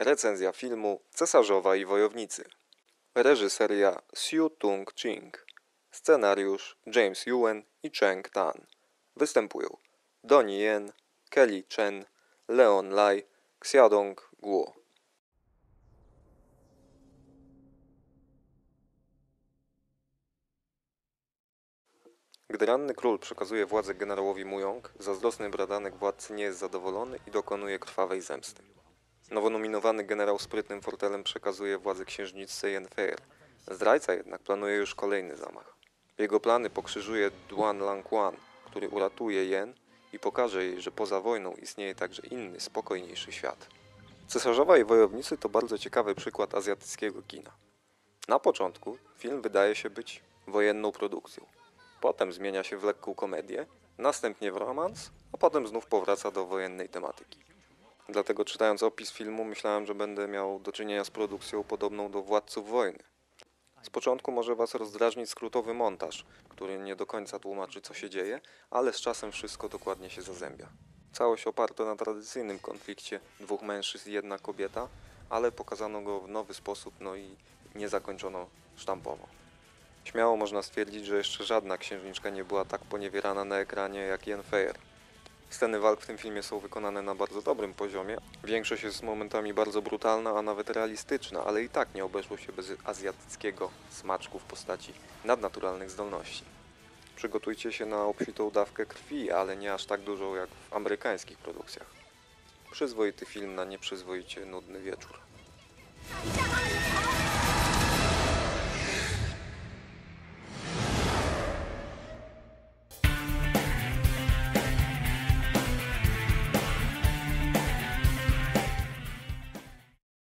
Recenzja filmu Cesarzowa i Wojownicy. Reżyseria Siu Tung Ching. Scenariusz James Yuen i Cheng Tan. Występują Donnie Yen, Kelly Chen, Leon Lai, Xiaodong Guo. Gdy ranny król przekazuje władzę generałowi Muyong, zazdrosny bradanek władcy nie jest zadowolony i dokonuje krwawej zemsty. Nowonominowany generał sprytnym fortelem przekazuje władzę księżniczce Yenfeir. Zdrajca jednak planuje już kolejny zamach. Jego plany pokrzyżuje Duan Langquan, który uratuje Yen i pokaże jej, że poza wojną istnieje także inny, spokojniejszy świat. Cesarzowa i Wojownicy to bardzo ciekawy przykład azjatyckiego kina. Na początku film wydaje się być wojenną produkcją. Potem zmienia się w lekką komedię, następnie w romans, a potem znów powraca do wojennej tematyki. Dlatego czytając opis filmu myślałem, że będę miał do czynienia z produkcją podobną do Władców Wojny. Z początku może Was rozdrażnić skrótowy montaż, który nie do końca tłumaczy co się dzieje, ale z czasem wszystko dokładnie się zazębia. Całość oparta na tradycyjnym konflikcie dwóch mężczyzn i jedna kobieta, ale pokazano go w nowy sposób, no i nie zakończono sztampowo. Śmiało można stwierdzić, że jeszcze żadna księżniczka nie była tak poniewierana na ekranie jak Yenfeir. Sceny walk w tym filmie są wykonane na bardzo dobrym poziomie. Większość jest momentami bardzo brutalna, a nawet realistyczna, ale i tak nie obeszło się bez azjatyckiego smaczku w postaci nadnaturalnych zdolności. Przygotujcie się na obfitą dawkę krwi, ale nie aż tak dużą jak w amerykańskich produkcjach. Przyzwoity film na nieprzyzwoicie nudny wieczór.